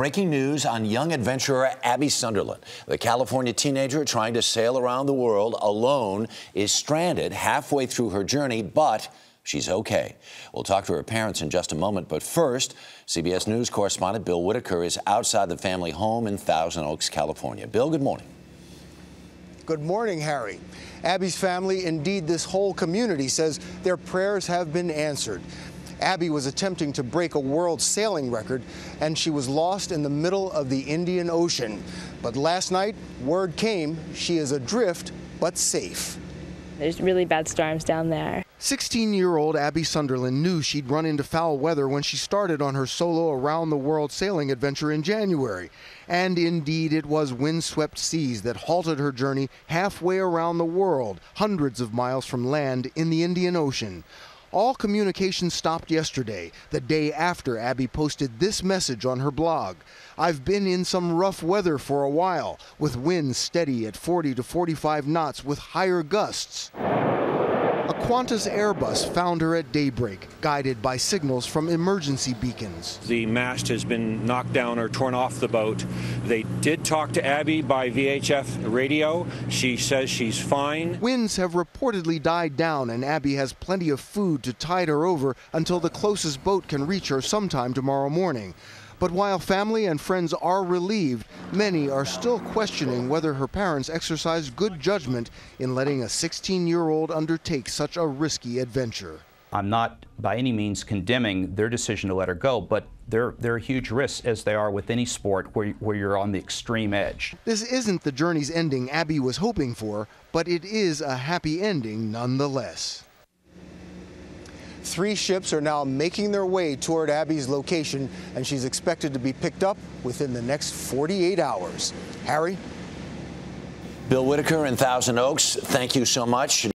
Breaking news on young adventurer Abby Sunderland. The California teenager trying to sail around the world alone is stranded halfway through her journey, but she's okay. We'll talk to her parents in just a moment, but first, CBS News correspondent Bill Whitaker is outside the family home in Thousand Oaks, California. Bill, good morning. Good morning, Harry. Abby's family, indeed this whole community, says their prayers have been answered. Abby was attempting to break a world sailing record, and she was lost in the middle of the Indian Ocean. But last night, word came she is adrift but safe. There's really bad storms down there. 16 year old Abby Sunderland knew she'd run into foul weather when she started on her solo around the world sailing adventure in January. And indeed, it was windswept seas that halted her journey halfway around the world, hundreds of miles from land in the Indian Ocean. All communication stopped yesterday, the day after Abby posted this message on her blog. I've been in some rough weather for a while, with winds steady at 40 to 45 knots with higher gusts. Qantas Airbus found her at daybreak, guided by signals from emergency beacons. The mast has been knocked down or torn off the boat. They did talk to Abby by VHF radio. She says she's fine. Winds have reportedly died down, and Abby has plenty of food to tide her over until the closest boat can reach her sometime tomorrow morning. But while family and friends are relieved, many are still questioning whether her parents exercised good judgment in letting a 16 year old undertake such a risky adventure. I'm not by any means condemning their decision to let her go, but there, there are huge risks, as they are with any sport where, where you're on the extreme edge. This isn't the journey's ending Abby was hoping for, but it is a happy ending nonetheless. Three ships are now making their way toward Abby's location, and she's expected to be picked up within the next 48 hours. Harry? Bill Whitaker in Thousand Oaks, thank you so much.